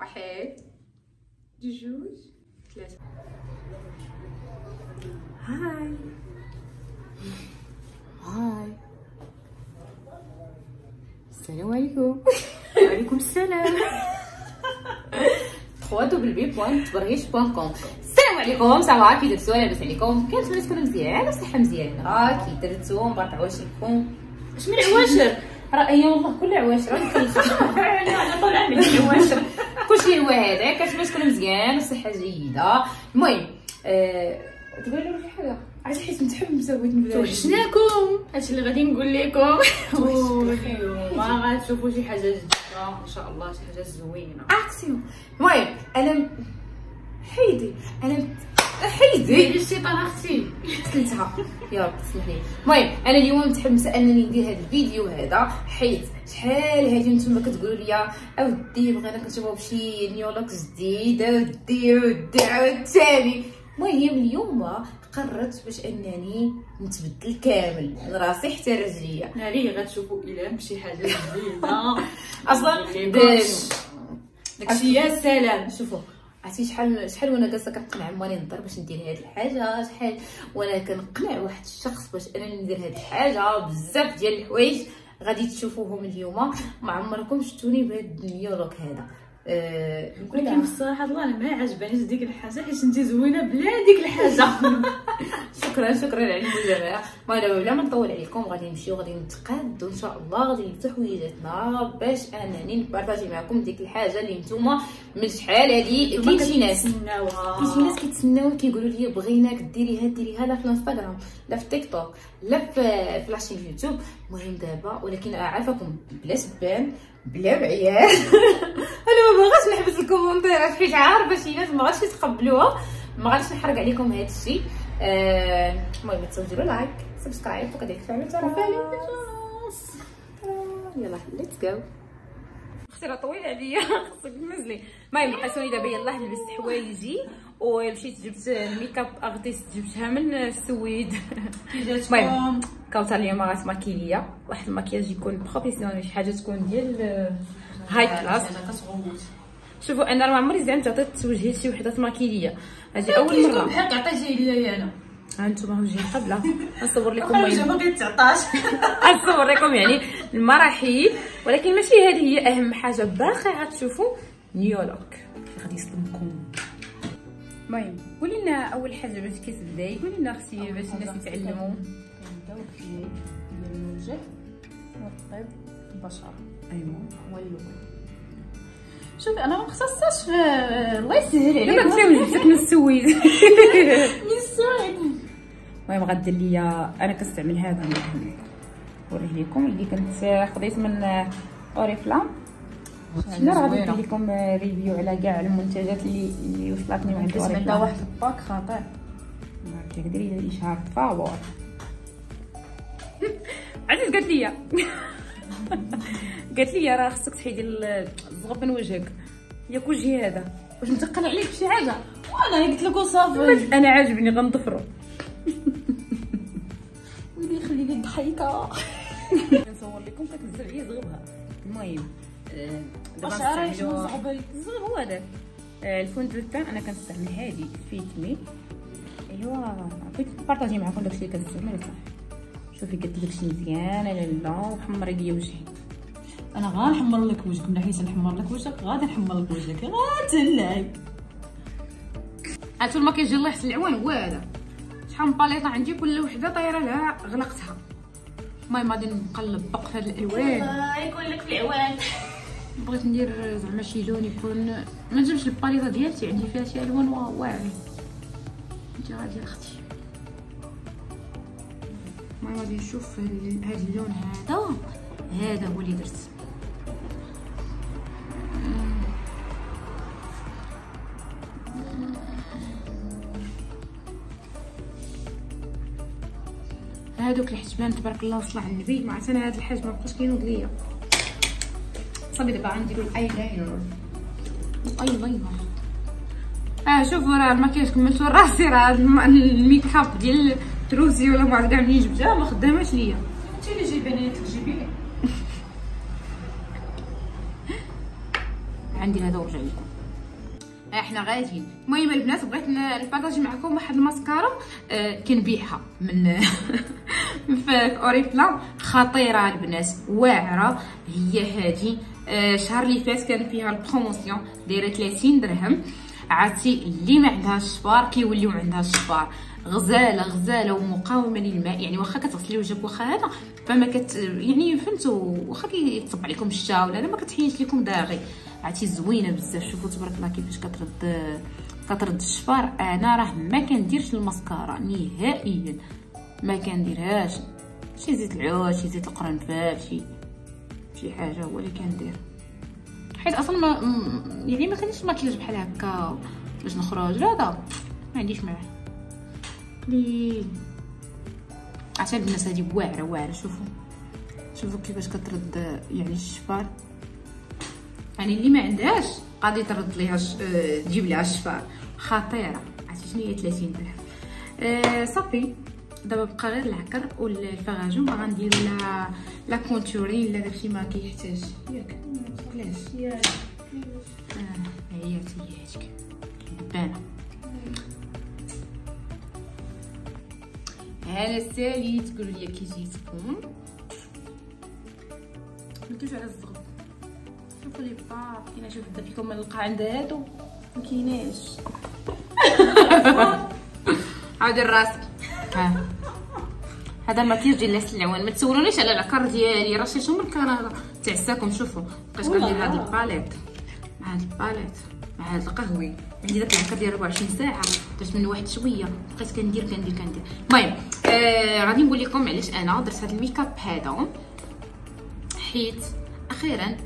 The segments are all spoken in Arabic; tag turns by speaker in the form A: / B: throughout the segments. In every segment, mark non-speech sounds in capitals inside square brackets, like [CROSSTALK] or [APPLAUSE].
A: واحد جوج ثلاثة هاي هاي السلام عليكم
B: وعليكم السلام
A: 3 double v point تبرهيش point com السلام عليكم ça va كي درتو لاباس عليكم كنتمنى تكونوا مزيان وصحه مزيانه كي درتو مبارك عواشركم
B: اش من عواشر
A: راه اي والله كل عواشر
B: أنا طالعه من العواشر
A: كلشي هو هذا كنتمنى تكونوا مزيان وصحه جيدة. المهم آه، تقول لهم شي حاجة. عرفتي حيت متحمسه بغيت نبدأ
B: توحشناكم هادشي اللي غادي نقول لكم. [LAUGHS] ما غتشوفوا شي حاجة جديدة. إن شاء الله شي حاجة زوينة.
A: اكسيون المهم أنا حيدي. أنا حيدي.
B: الشيطان أختي.
A: قلتها يا رب تسمح لي المهم أنا اليوم متحمسه انني ندير هذا الفيديو هذا حيت شحال هادي نتوما كتقولوا لي أودي بغينا كنشوفوا بشي نيو لوك جديد أودي أودي عاوتاني المهم اليوم قررت باش أنني نتبدل كامل من راسي حتى رجليا.
B: ناري غتشوفوا الهام بشي حاجة جديدة؟ [LAUGHS]
A: أصلا
B: داك- داكشي يا سلام.
A: شوفوا عرفتي شحال شحال وأنا جالسة كنقنع ماني نضر باش ندير هاد الحاجة شحال وأنا كنقنع واحد الشخص باش أنا ندير هاد الحاجة بزاف ديال الحوايج غادي تشوفوهم اليوم. ما عمركم شفتوني بهاد النيولوك هذا. أه
B: ولكن بصراحة الله ما عجبانيش ديك الحاجة حيت انت زوينة بلا ديك الحاجة. [LAUGHS]
A: شكرا شكرا على المجامله ما دابا بلا ما نطول عليكم غادي نمشيو غادي نتقادوا إن شاء الله. غادي نفتحوا حويجاتنا باش أنني نبارطاجي معكم ديك الحاجة اللي نتوما من شحال هادي كاين شي ناس كاين شي ناس كيتسناو كيقولوا لي بغيناك ديريها ديريها لا في الإنستغرام لا في تيك توك لا في في la chaîne YouTube المهم دابا ولكن عافاكم بلا سبان بلا بعيال. [LAUGHS] أنا ما بغاش نحبس ال commentaire ات حيت عارفه شي ناس ما غاديش يتقبلوها. ما غاديش نحرق عليكم هذا الشيء آه، المهم تسجلوا like subscribe وكذلك فعلوا الجرس يلا let's go أختي راه طويل عليا خصك تنزلي المهم بقيتوني دابا يلاه لبست حوايجي ومشيت جبت ال makeup artist جبتها من السويد المهم كاوتا اليوم غتماكي ليا واحد المكياج يكون professionnel شي حاجة تكون ديال high class شوفوا أنا راه ما عمري زعما عطيت وجهي شي وحدة تماكي ليا هذه اول مرة.
B: بحال عطيتي ليا أنا.
A: ها أنتم وجهي قبله نصور لكم المهم
B: باقي تعطاش. [LAUGHS]
A: نصور لكم يعني المراحل. ولكن ماشي هذه هي أهم حاجة. باقي غتشوفوا نيولوك غادي يصدمكم. المهم قولي لنا أول حاجة باش كتبداي قولي لنا أختي باش الناس يتعلموا.
B: نبداو ديال الوجه والطيب البشره
A: ايوا
B: هو الأول شوفي أنا ما مختصاش في الله يسهل عليك.
A: لما تفهم نفسك من السويد. [LAUGHS]
B: من السويد.
A: المهم غدير ليا أنا كنستعمل هذا نوريه لكم اللي كنت خديت من Oriflame شنو راه غادي ندير لكم review على كاع المنتجات اللي اللي وصلتني من عند Oriflame
B: واحد ال pack خطير.
A: هكا ديري [LAUGHS] لي الاشهار فابور عزيز قالت لي. [LAUGHS] قالت لي راه خصك تحيدي الزغب من وجهك. ياك وجهي هذا؟ واش متقن عليك شي حاجة؟
B: وأنا قلت لك صافي
A: أنا عاجبني غنضفرو. [LAUGHS]
B: ويلي خلي لي الضحيكه [LAUGHS]
A: نصور لكم كتهز عليا زغبها. المهم آه، دابا
B: شنو
A: الزغب هو هذاك آه، ال fond de teint أنا كنستعمل هذه Fit Me أيوا بغيت نبارطاجي معكم داكشي اللي كنستعمل صح شوفي قلت لك شي مزيان لا لا وحمري لي وجهي
B: أنا غنحمر لك وجهك من حيت نحمر لك وجهك غادي نحمر لك وجهك غتهلاك
A: هاتو المكياج الله يحسن العوان هو هذا. شحال من باليطة عندي كل وحدة طايرة لها غلقتها. المهم غادي نقلب بق في هاد الألوان.
B: يكون لك في العوان.
A: بغيت ندير زعما شي لون يكون ما نجمش الباليطة ديالتي عندي فيها شي ألوان وا- واعرين انت غادي أختي. ما غادي نشوف هاد اللون هذا. هذا هو اللي درت. هادوك الحجبان تبارك الله وصلوا على النبي. مع أنا هاد الحجم ما بقاش كينوض ليا صافي دابا غنديرو ال eyeliner ال eyeliner آه شوفوا راه المكياج كملتو راسي راه الم- الميك أب ديال تروسي ولا ما عرفت كاع منين جبتها ما خداماش ليا.
B: انت اللي جايباني لك جيبي [LAUGHS]
A: عندي هذا ورجع لكم. إحنا غاديين المهم البنات بغيت نبارطاجي معكم واحد الماسكارا آه كنبيعها من [LAUGHS] في Oriflame. خطيرة البنات واعرة. هي هذه آه شهر اللي فات كان فيها ال promotion دايرة 30 درهم. عرفتي اللي ما عندهاش الشفار كيوليو عندها الشفار غزالة غزالة ومقاومة للماء. يعني واخا كتغسلي وجهك واخا هذا فما كت يعني فهمتوا واخا كيتصب عليكم الشتا ولا ما كتحينش لكم داغي. عرفتي زوينة بزاف شوفوا تبارك الله كيفاش كترد كترد الشفار أنا راه ما كنديرش الماسكارا نهائيا. ما كنديرهاش. شي زيت العود شي زيت القرنفل شي شي حاجة هو اللي كندير. حيت أصلا ما يعني ما كاينش ماكياج بحال هكا باش نخرج. لا هذا ما عنديش معاه قليل عشان الناس هذه واعره واعرة. شوفوا شوفوا كيفاش كترد يعني الشفار. يعني اللي ما عندهاش غادي ترد ليها آه، تجيب ليها الشفار. خطيرة. عرفتي شنو هي 30 درهم؟ أه صافي. دابا بقى غير العكر والفغاجم غنديرو لا لا كونتورين لا داكشي ما كيحتاج ياك. علاش؟ ياك. عياتي ياك بانه هلا سالي تقولوا لي كي جيتكم مكيفاش على الزغب شوفوا لي با كاينة شوف بدا فيكم نلقى عند هادو ما كايناش عاودي راسك ها هذا الماكياج ديال لاس العوان ما تسولونيش على العكر ديالي راه شي من الكراره تعساكم شوفوا بقيت كندير هاد الباليت مع هاد الباليت مع هاد القهوي عندي داك العكر ديال 24 ساعة درت منه واحد شوية. بقيت كندير كندير كندير. المهم آه غادي نقول لكم علاش أنا درت هاد الميكاب هذا حيت أخيرا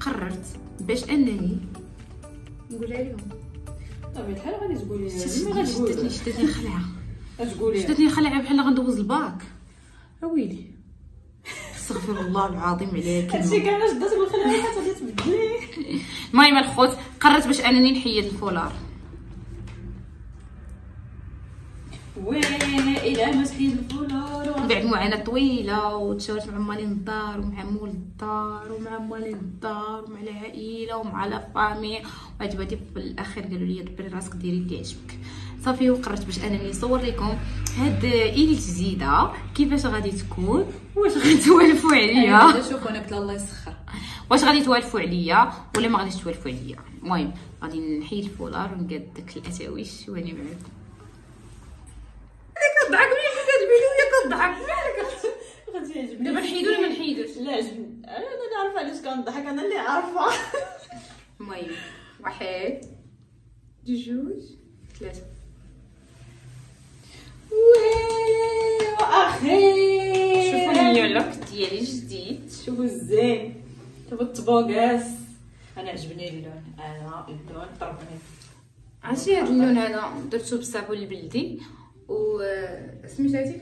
A: قررت باش أنني نقولها لهم.
B: طبيعي الحال غادي تقولي
A: شدتني شدتني خلعة.
B: تقولي
A: شدتني خلعة بحال غندوز الباك. أويلي. أستغفر الله العظيم عليك
B: هادشي كان شدات بالخلعه غادي تبدلي
A: المهم الخوت قررت باش أنني نحيد الفولار.
B: وين إلى ما تحيد الفولار؟
A: بعد معاناة طويلة وتشاورت مع مالين الدار ومع مول الدار ومع مالين الدار ومع العائلة ومع la famille. وهاد بعدي في الأخير قالوا لي دبري راسك ديري اللي عجبك صافي وقررت باش أنني نصور لكم هاد ايلي جديده كيفاش غادي تكون؟ واش غادي توالفوا عليا؟
B: شوفوا أنا قلت الله يسخر.
A: واش غادي توالفوا عليا؟ ولا ما غاديش توالفوا عليا؟ المهم غادي نحيي الفولار ونقاد داك الاتاويش وأني معاكم كضحك ملي كتبيني وهي كضحك مالك أختي
B: غادي يعجبني
A: دابا نحيدو ولا ما نحيدوش؟
B: لا عجبني. أنا نعرف علاش كنضحك أنا اللي عارفة.
A: المهم واحد جوج. ثلاثة.
B: وأخيرا
A: شوفوا النيو لوك ديالي جديد
B: شوفوا الزين شوفوا الطبوقاس أنا عجبني اللون أنا اللون ضربني
A: عرفتي هاد اللون هذا درتو بالصابون البلدي و سميتو هادي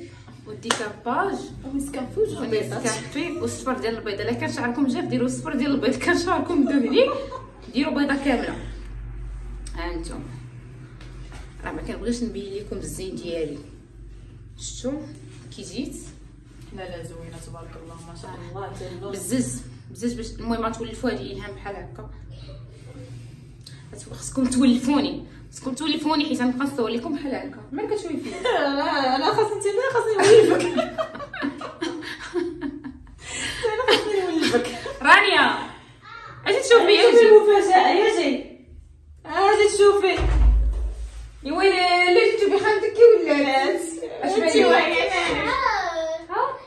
A: والديكاباج
B: ويسكافوج
A: والنسكافي والصفر ديال البيض الا كان شعركم جاف ديروا الصفر ديال البيض كان شعركم دهني ديروا بيضه كامله ها أنتم راه ما كنبغيش نبين لكم الزين ديالي شفتوا كي جيت
B: لا لا زوينة تبارك الله ما شاء الله اللون
A: بزز بزز باش المهم غتولفوا هذه الهام بحال هكا. خصكم تولفوني خصكم تولفوني حيت غنبقى نصور لكم بحال هكا. ما كتولفوني [LAUGHS]
B: لا أنا خاصني أنت لا خاصني نولفك أنا [LAUGHS] خاصني نولفك
A: رانيا أجي تشوفي
B: شوفي
A: أجي.
B: المفاجاه يا جي أجي تشوفي.
A: يا ويلي لا جيتو بخالتك ولا لا اش بالي
B: وين؟
A: ها؟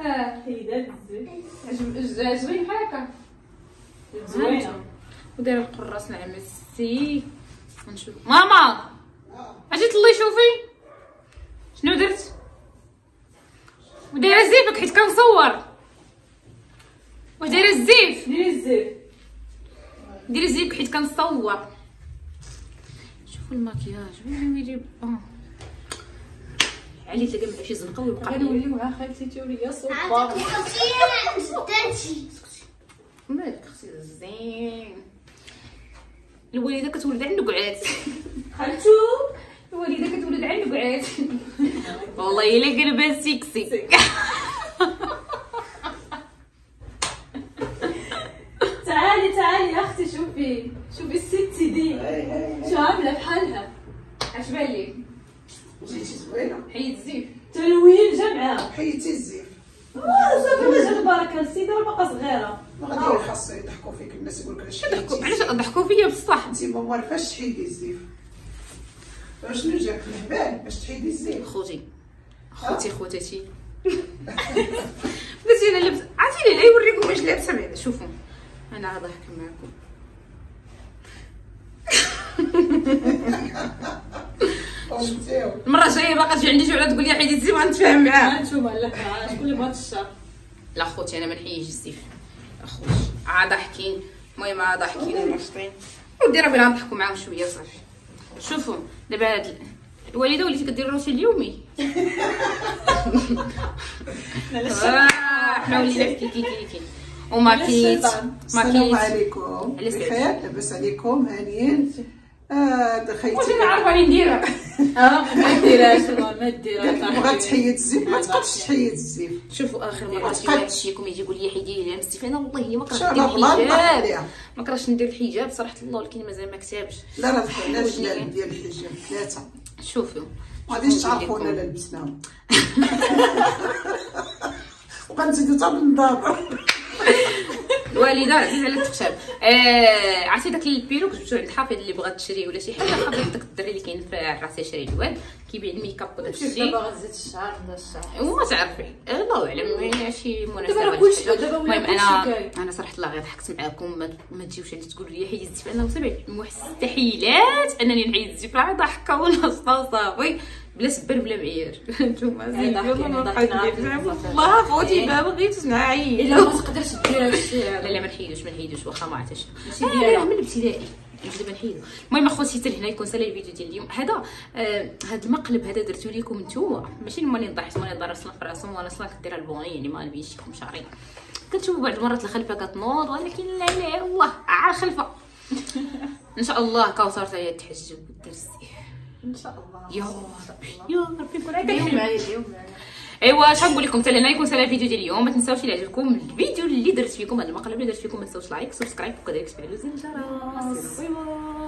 A: ها
B: هيدا الزين
A: عجب- عجبني بحال هكا.
B: زوينه
A: القراص نعم السي نشوف ماما! أجي طلي شوفي شنو درت؟ ودايرة زيفك حيت كنصور. ودايرة الزيف.
B: ديري الزيت
A: ديري زيفك حيت كنصور. شوفوا الماكياج. ويلي ويلي آه. علي تلقى معاه شي زنقة ويبقى عليا
B: غنوليوها خالتي توريا صوبا
C: تقصير صدقتي
A: مالك أختي زين. الوالدة كتولد عند قعاد. [LAUGHS]
B: خالتو؟
A: الوالدة كتولد عند قعاد. والله إلا قلبها سيكسي [LAUGHS]
B: تعالي تعالي يا أختي شوفي شوفي الست سيدي شو عامله بحالها
A: اش بان لك
D: جيتي زوينه
A: حيد الزيف
B: تلوين جمعها
D: حيدتي الزيف
B: آه صافي ما جات البركه السيده راه باقا صغيرة.
D: ما غادي خاص يضحكوا فيك الناس يقول لك علاش
A: ضحكوا
D: حيدتي
A: علاش ضحكوا فيا؟ بصح.
D: انت ما معرفاش تحيدي الزيف. شنو جاك في الحبال باش تحيدي الزيف؟
A: خوتي. خوتي خوتاتي [LAUGHS] بلاتي أنا لابسه عرفتي لا يوريكم واش لابسه بعدا شوفوا. أنا غضحك معكم. المرة الجاية باقا تجي عندي شعله تقول لي حيدي الزيف غنتفاهم معاها.
B: انتوما لا شكون اللي بغات الشر
A: لا خوتي أنا ما نحييش الزيف اخوتي عا ضاحكين المهم عا ضاحكين وناشطين ودي راه بغينا نضحكوا معاهم شوية صافي. شوفوا دابا هاد ال- الوالدة وليتي كدير الروتين اليومي. [LAUGHS] آه، حنا ولينا
D: السلام عليكم. بخير لاباس عليكم. هانيين. آه
A: واش أنا عارفه راني نديرها
B: آه ما ديرهاش ما ديرهاش
D: بغات تحيد الزيف. ما تقدش تحيد الزيف.
A: شوفوا
D: آخر
A: مرة
D: تقدش.
A: واحد فيكم يجي يقول لي حيدي لي لمستي فأنا والله ما كرهت
D: شاء
A: ندير الحجاب. ما كرهتش ندير الحجاب صراحة الله ولكن مازال ما كتبش
D: لا راه دخلنا الجلال ديال الحجاب ثلاثة.
A: شوفوا.
D: ما غاديش تعرفونا لا لبسناهم. وغنزيدو حتى بالنظاره
A: الوالده عزيز على التخشب آه عرفتي داك البيروك جبتو عند الحافظ اللي بغات تشري ولا شي حاجة حافظ داك الدري اللي كاين في عراسه شري الواد. كيبيع الميكاب وداك الشيء
B: دابا غزت الشعر ولا الشعر.
A: وما تعرفي. الله أعلم يعني شي مناسبة
B: دابا كلشي-. دابا ولا أنا.
A: أنا صراحة الله غير ضحكت معاكم ما, تجيوش عندي تقولوا لي الزيف أنا وصافي مستحيلات أنني نحيد الزيف راه ضحكه ونصطا وصافي بلا سبر بلا معيار نتوما
B: ضحك نعرف
A: والله خوتي ما بغيتش نعيد
B: إلا ما تقدرش دير هادشي [LAUGHS]
A: لا لا ما نحيدوش ما نحيدوش واخا ما عرفتش. آه،. لا من الابتدائي دابا نحيدو. المهم اخوتي حتى لهنا يكون سالا الفيديو ديال اليوم. هذا آه هذا المقلب هذا درتو ليكم نتوما ماشي ماني نضحك ماني ضار أصلا في راسهم ولا أصلا كدير البوني يعني ما نبيش لكم شعري. كنشوفوا بعض المرات الخلفة كتنوض ولكن لا لا والله على الخلفة. [LAUGHS] إن شاء الله كوثر تحجب السيف
B: إن شاء الله.
A: يا ربي. يا ربي يكون هكا
B: اليوم اليوم معايا
A: ايوا اش غنقول لكم؟ حتى لهنا يكون سالا الفيديو ديال اليوم. ما تنساوش إلا عجبكم الفيديو اللي درت فيكم هذا المقلب اللي درت فيكم ما تنساوش like subscribe وكذلك تفعلوا زر الجرس bye bye